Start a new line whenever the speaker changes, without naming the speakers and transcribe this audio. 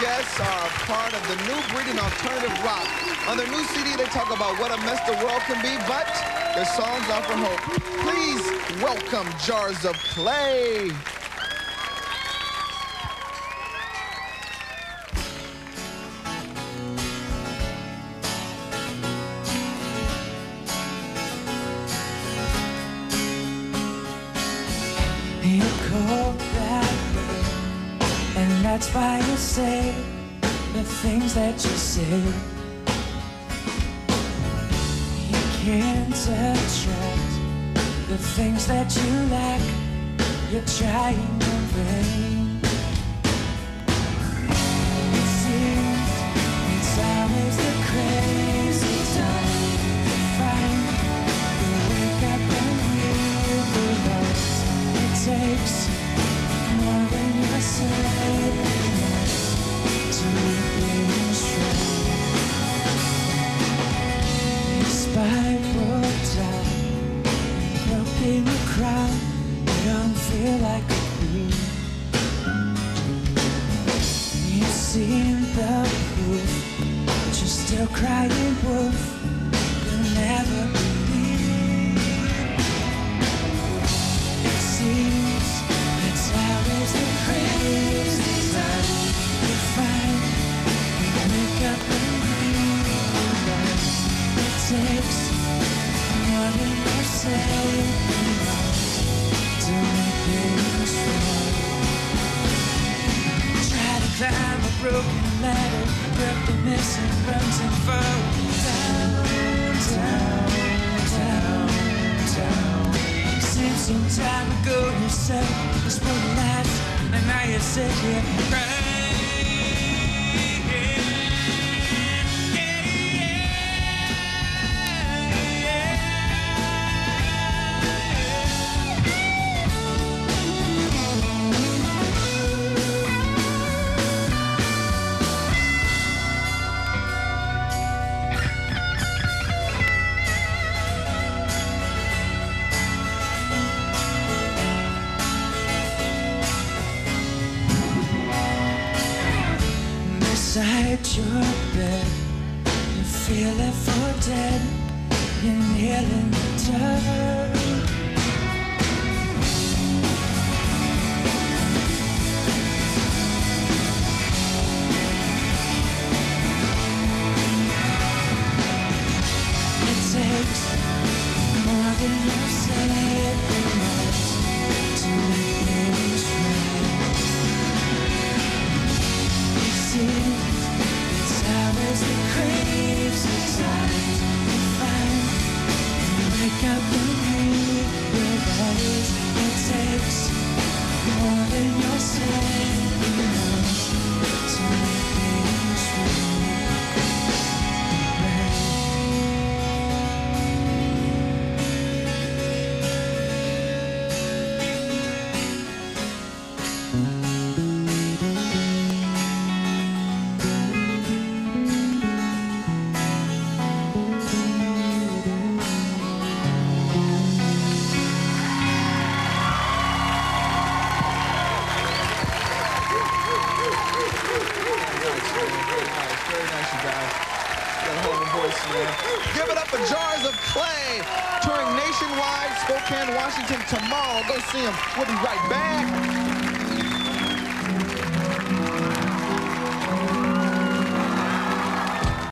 guests are part of the new breed in alternative rock. On their new CD, they talk about what a mess the world can be, but their songs offer hope. Please welcome Jars of Clay.
That's why you say the things that you say. You can't attract the things that you lack. You're trying in vain. Broken you cry, you don't feel like a queen. You've seen the proof, but you're still crying wolf. Ladder, grip the missing rungs and fall down, down, down, down. Seems some time ago you said this wouldn't last, and now you sit here crying. Beside your bed, you feel it for dead. You're kneeling down.
Voice. Give it up for Jars of Clay, touring nationwide, Spokane, Washington tomorrow. Go see them. We'll be right back.